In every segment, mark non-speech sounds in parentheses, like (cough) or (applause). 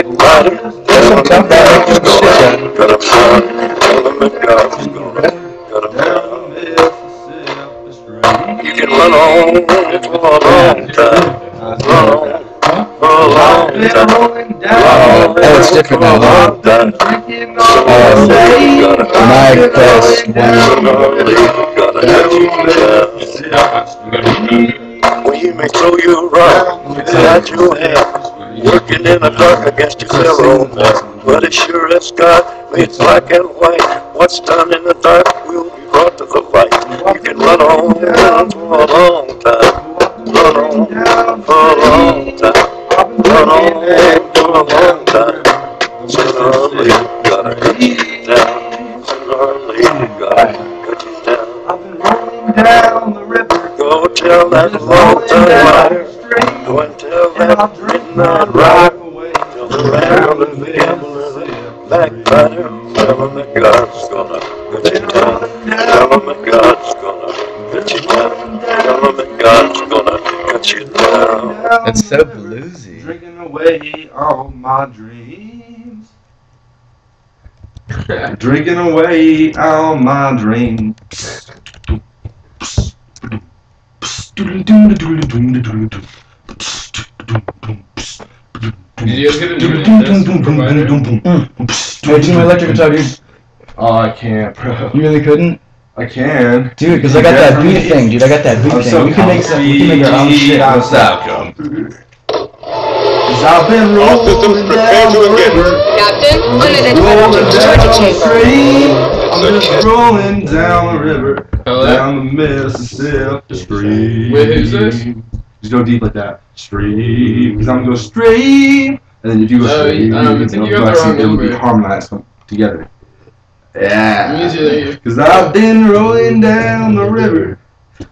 You can run on for a long time. For a long time. Oh, it's different now, huh? Um, my best Well, you may throw you around inside your head, working in the dark against your fellow man. But as sure as God made black and white, what's done in the dark will be brought to the light. You can run on down for a long time, that midnight rider. Tell the rambler, the gambler, the backbiter. Tell him that God's gonna cut you down. Tell him that God's gonna cut you down. Tell him that God's gonna cut you down. It's so bluesy. Drinking away all my dreams. Drinking away all my dreams. Did you guys get a new test provider? Hmm. Hey, team electric guitar, dude. Oh, I can't, bro. You really couldn't? I can. Dude, because I got that beat thing, dude. I got that beat I'm thing. so we can make some, we can make our own shit. How's that come? Cause I've been All systems rolling down the engage. river. Captain, I'm unidentified rolling down the chamber. stream. I'm just rolling down the river. Down the Mississippi stream. Wait, who's this? Just go deep like that. Stream. Because I'm gonna go stream. And then if you go Oh, stream, um, I think it'll you have the actually- wrong it'll be harmonized together. Yeah. Cause I've been rolling down the river.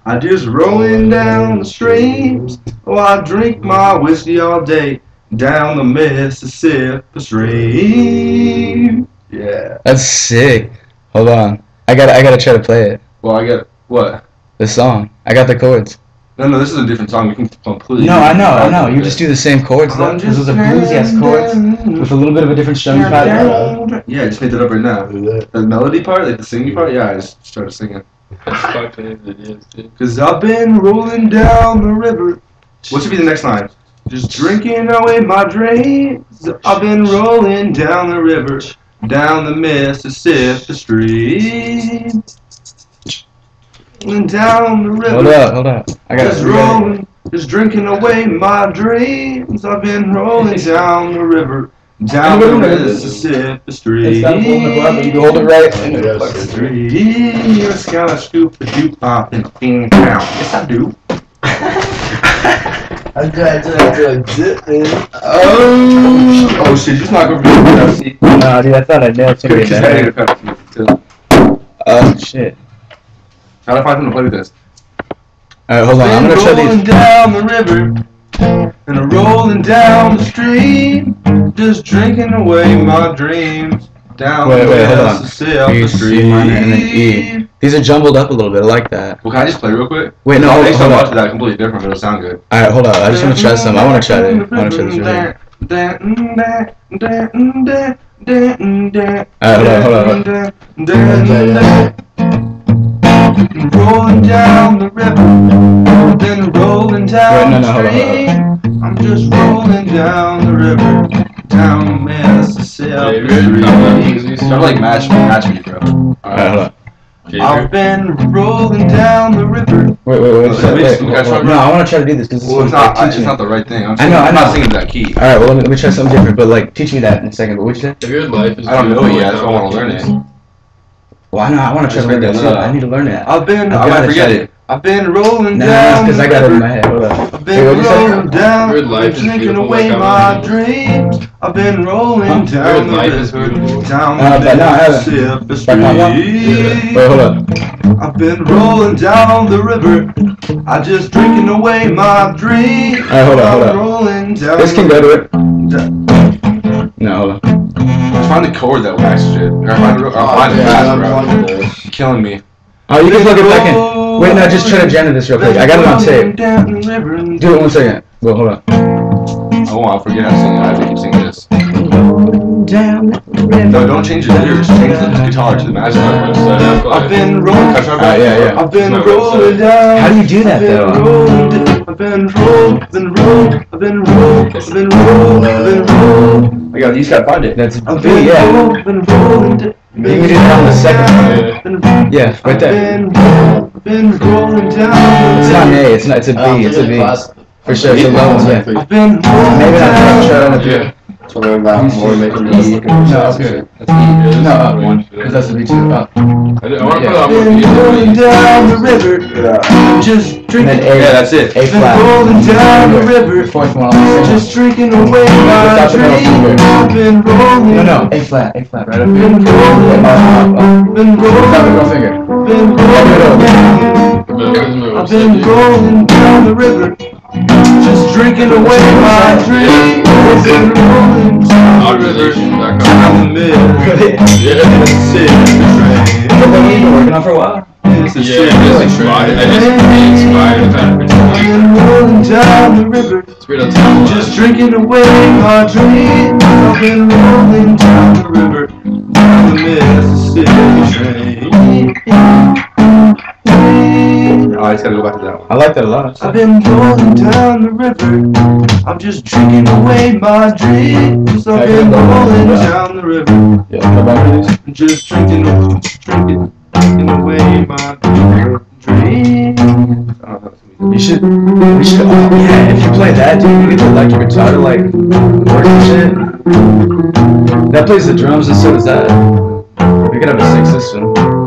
I just rolling down the streams. Oh, I drink my whiskey all day down the Mississippi stream. Yeah. That's sick. Hold on. I gotta, I gotta try to play it. Well, I got what? The song. I got the chords. No, no, this is a different song. We can completely. No, I know, I know. You just do the same chords though. Just those are bluesy ass chords with a little bit of a different strumming pattern. Yeah, I just made that up right now. The melody part, like the singing part, yeah, I just started singing. That's fucking idiots, dude. Cause I've been rolling down the river. What should be the next line? Just drinking away my dreams. I've been rolling down the river, down the Mississippi stream. And down the river. Hold up, hold up. I got Just it. we rolling, just drinking away my dreams. I've been rolling down the river, down the Mississippi stream. It's not holding the bar, but you can hold it right and it'll fuck it. Stream. You're a sky scoop, a doop pop in a ping town. Yes, I do. (laughs) I got to dip in. Oh, oh shit, just not gonna be able to see. Nah, dude, I thought I nailed somebody Because I need a Pepsi too. Oh shit. How do I find someone to play with this? Alright, hold on. I'm gonna try these. down the river and I'm rolling down the stream, just drinking away my dreams. Down Wait, the wait, hold on. Mississippi B, C minor, and then E. These are jumbled up a little bit. I like that. Well, can I just play real quick? Wait, no, I'll hold, make so hold much on. of that completely different, but it'll sound good. Alright, hold on. I just want to try some. I want to try it. I want to try this real quick. Alright, hold on, hold on. Rolling down the river, then rolling down Wait, no, no, the hold on, hold stream. I'm just rolling down the river, down Mississippi Hey, really? Start like match, match me, bro. Alright, hold on. I've been rolling down the river. Wait, wait, wait. Wait, wait, wait, wait. we gotta No, I want to try to do this because Well, it's not, like, it's teach not the right thing. I'm, I know, I I'm not singing that key. Alright, well, let me, let me try something different. But like, teach me that in a second. But what'd you say? If your life is I don't know yet, that's why I want to don't learn it. Know. Well, I know. I want to try to learn that. Too. no, no. I need to learn it. I've been, I I might gotta forget it. I've been rolling Nah, down because I got it in my head. Hold on. I've Wait, been what'd you say? rolling down, Your life is drinking beautiful, away like my I was. dreams. I've been rolling Huh? down Your the life is river, beautiful. down Uh, the but no, I haven't. Mississippi Back on one? street. Wait, hold up. I've been rolling down the river. I just drinking away my dreams. Alright, hold on, hold I'm on. rolling down. This can go to it. it. No, hold on. Just find the chord that wax shit. Or find, or find it fast, bro. You're killing me. Oh, you can plug it back in. Wait, no, just try to jam this real quick. I got it on tape. Do it one second. Well, hold on. Oh, I forget how to sing. I have to keep singing this. down the river. No, don't change the lyrics. Change the guitar to the magic Website, number. I've got I've it. been rolling. I try Uh, yeah, yeah. I've been rolling down. How do you do that I've been though? rolling down. I've been rolled, I've been rolled, I've been rolled, I've been rolled, I've been rolled. I got, you just gotta find it. That's I've B, been yeah. rolled, been rolled. You can do that on the second. Yeah. Yeah, right there. I've been, been rolling down. It's not an A, it's not. It's a B. It's a B. Uh, For sure, it's a low one. Yeah. I've been rolling Maybe not. down. Try it up Yeah. Here. So we're about more making No, up here. That's E. No, up one. Because that's the B two. Up. I, did- I want to Yeah. put on Been rolling down the river, Yeah. just drinking. then A. Yeah, that's it. A Been flat. rolling down the The river, fourth one. just drinking away my Without the middle dream. I've been rolling. No, no. A flat. A flat. Right up here. Been rolling. Up, up, up. Been Without the middle rolling. finger. Been rolling. I've been rolling down the river, just drinking away my dreams. I've been rolling down the river, down the mill. Yeah. Sick What have you been working on for a while? This is Yeah. I just. I just inspired about it. Been rolling down the river, It's weird on top. just drinking away my dream. I've been rolling down the river, the Mississippi train. Oh, I just gotta go back to that one. I like that a lot. I've been rolling down the river. I'm just drinking away my dreams. I've been rolling down the river. Yeah, come back to. Just drinking, drinking, drinking away my dreams. I don't know how to You should, we should, oh, yeah, if you play that, dude, you get to like your guitar to like work and shit. That plays the drums and so does that. We could have a sick system.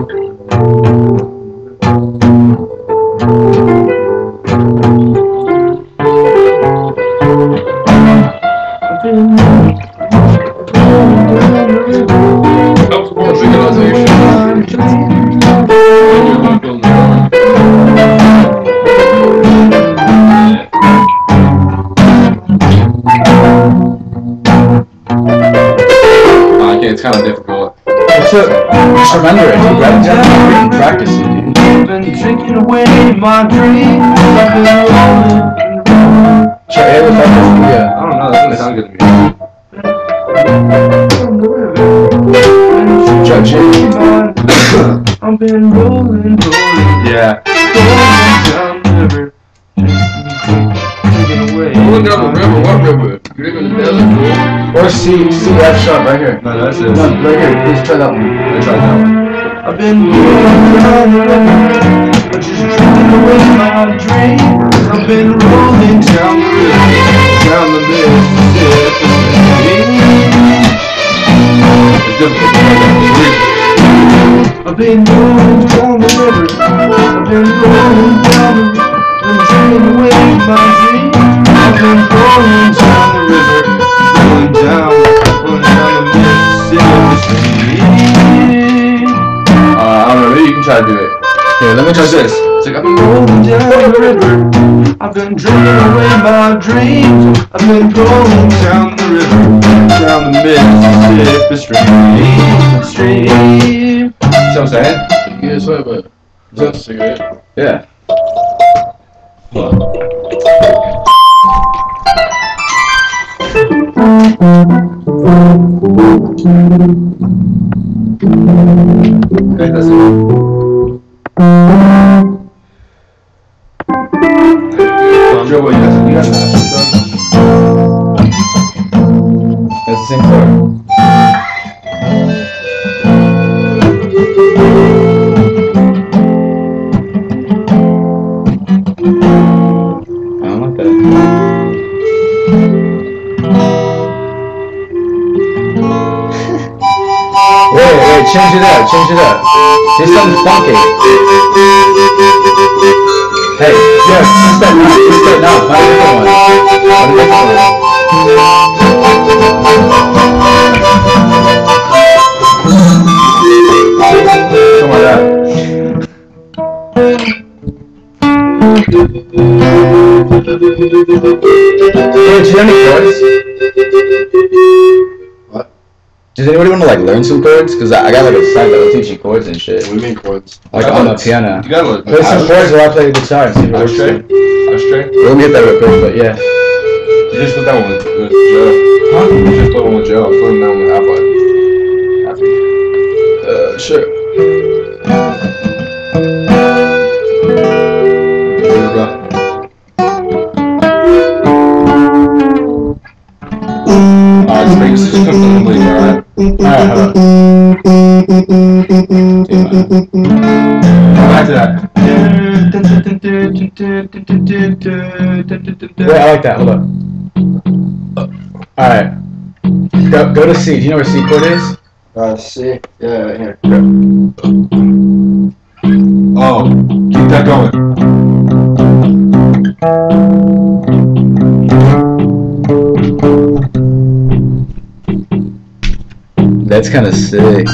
Just remember it, dude. Write it down. Practice it, dude. I've been drinking away my dreams. I've been rolling. Try it with that. Yeah. I don't know, that doesn't sound good to me. Judge it. I've been rolling, rolling, Yeah. rolling down the river. Drinking away. Rolling down the river, what river? You live in the desert, Or C, C F sharp right here. No, that's it. No, right here. Please try that one. Let's try that one. I've been rolling down the river, but just drinking away my dreams. I've been rolling down the river, down the Mississippi. It's difficult. It's weird. I've been rolling down the river. Here, let me try Just this. It's like I've been rolling down the river. I've been drinking away my dreams. I've been rolling down the river, down the Mississippi stream. Stream. See what I'm saying? Yeah, it's like, but. Is that a cigarette? Yeah. Okay, that's it. Change it up, change it up. Do something funky. Hey, yeah, just that now, just that now, find a different one. Find a different one. Something like that. Have any chords? Anybody want to like learn some chords? Cause I, I got like a site that will teach you chords and shit. What do you mean chords? Like on the piano. You gotta look. There's some chords while I play the guitar and see if it works. Ashtray? good. Ashtray? We'll get that real quick, but yeah. You just put that one with, with Joe. Huh? You just put one with Joe. I put that one with Half-Life. Uh, sure. Hold on. Back to that. Wait, I like that. Hold up. Alright. Go, go to C. Do you know where C chord is? Uh, see? Yeah, right here. Oh, keep that going. Kind of sick.